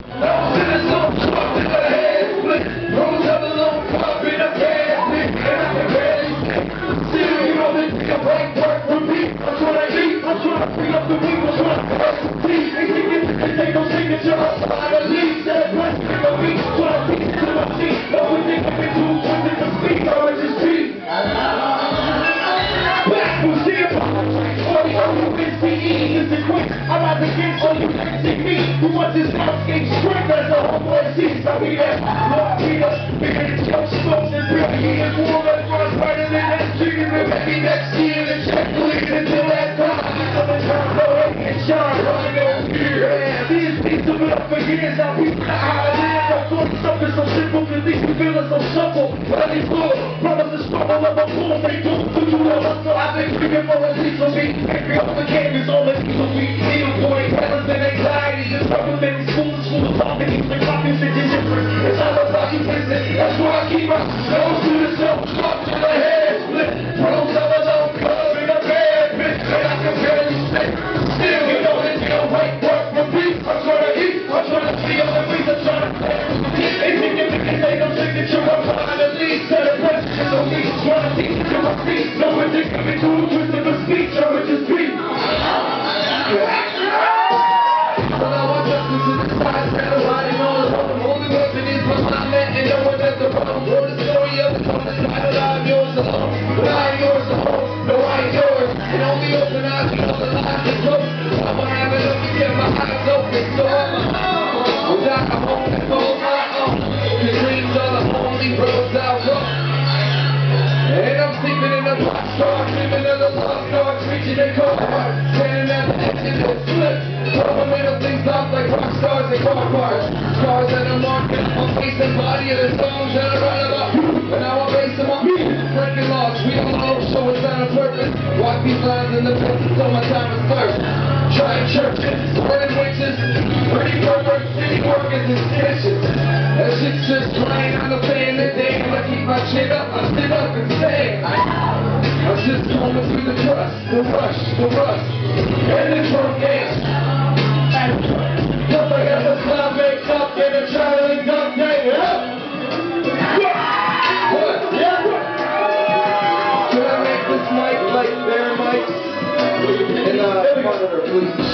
I'm Who wants this house game straight as a homeboy sees? I mean that. Lord Peter, than Joe Smokes and Bill. He is woman, runs right in that chicken. And maybe next year, the check lead until that time. I'm turn, go ahead and shine. Run over here. These things have been up for years. Know are so simple. But it's good. Brothers, the struggle of a fool. They do do you know hustle. I've been speaking for a piece of me. Every other game is all that piece of me. Need a point. Feelings and anxiety. Just trouble in these alone. But I ain't yours alone. No, I ain't yours. And only open eyes, know the lines are closed. I'ma have it up to my eyes open. So I'm without a home to call my own. The dreams are the only roads I'll go. And I'm sleeping in a box car, dreaming of the lost stars, reaching their car heart, standing at the exit of the slip. Throwing window things off like rock stars and car parts. Scars that are marked face and body of the songs that I write about. But now I base them not purpose. Walk these lines in the pits until my time is first. Trying churches, burning witches, pretty perverts, city workers and stitches. That shit's just trying on the fan the day. I keep my chin up, I sit up and stay. I'm just going through the trust, the rush, the rust, and the drunk age. Like their mic? And uh, monitor, please.